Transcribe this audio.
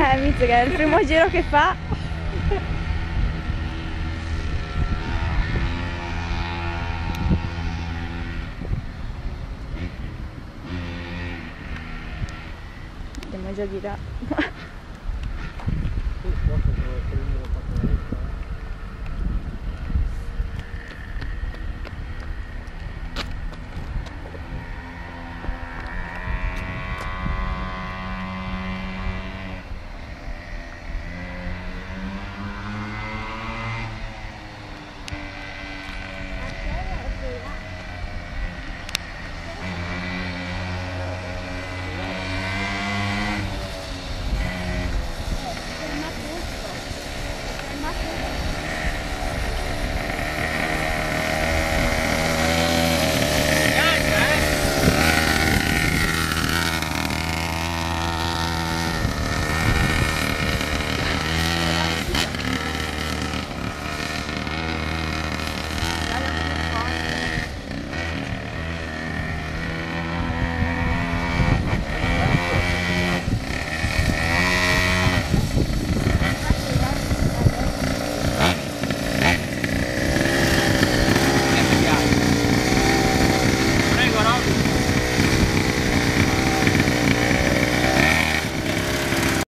Eh, Mizuga è il primo giro che fa. Andiamo già di là.